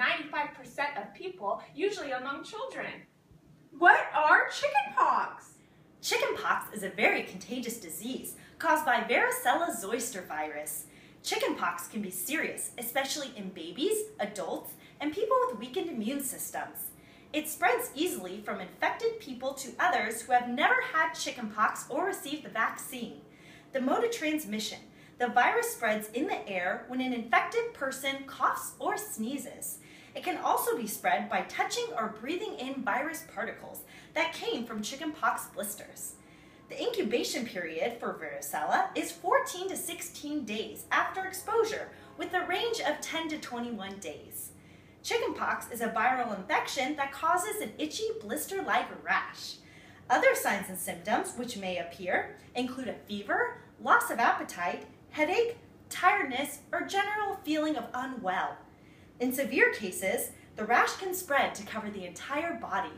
95% of people, usually among children. What are chickenpox? Chickenpox is a very contagious disease caused by varicella zoster virus. Chickenpox can be serious, especially in babies, adults, and people with weakened immune systems. It spreads easily from infected people to others who have never had chickenpox or received the vaccine. The mode of transmission. The virus spreads in the air when an infected person coughs or sneezes. It can also be spread by touching or breathing in virus particles that came from chickenpox blisters. The incubation period for varicella is 14 to 16 days after exposure with a range of 10 to 21 days. Chickenpox is a viral infection that causes an itchy blister-like rash. Other signs and symptoms which may appear include a fever, loss of appetite, headache, tiredness, or general feeling of unwell. In severe cases, the rash can spread to cover the entire body.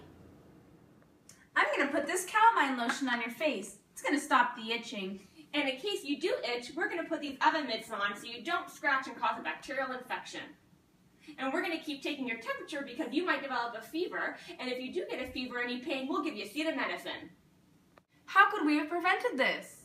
I'm going to put this calamine lotion on your face. It's going to stop the itching. And in case you do itch, we're going to put these oven mitts on so you don't scratch and cause a bacterial infection. And we're going to keep taking your temperature because you might develop a fever. And if you do get a fever or any pain, we'll give you acetaminophen. How could we have prevented this?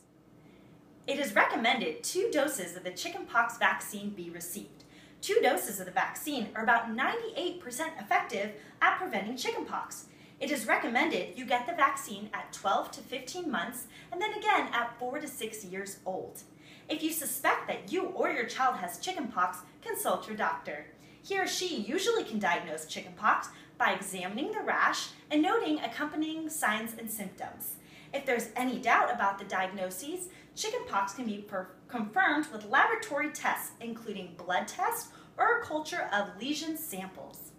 It is recommended two doses of the chickenpox vaccine be received. Two doses of the vaccine are about 98% effective at preventing chickenpox. It is recommended you get the vaccine at 12 to 15 months and then again at 4 to 6 years old. If you suspect that you or your child has chickenpox, consult your doctor. He or she usually can diagnose chickenpox by examining the rash and noting accompanying signs and symptoms. If there's any doubt about the diagnoses, chickenpox can be confirmed with laboratory tests, including blood tests or a culture of lesion samples.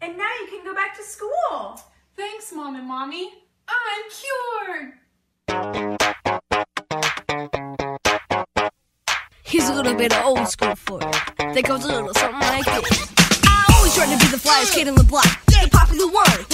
And now you can go back to school. Thanks, Mom and Mommy. I'm cured. Here's a little bit of old school for you. That goes a little something like this. Tried to be the flyest kid in the block, the popular one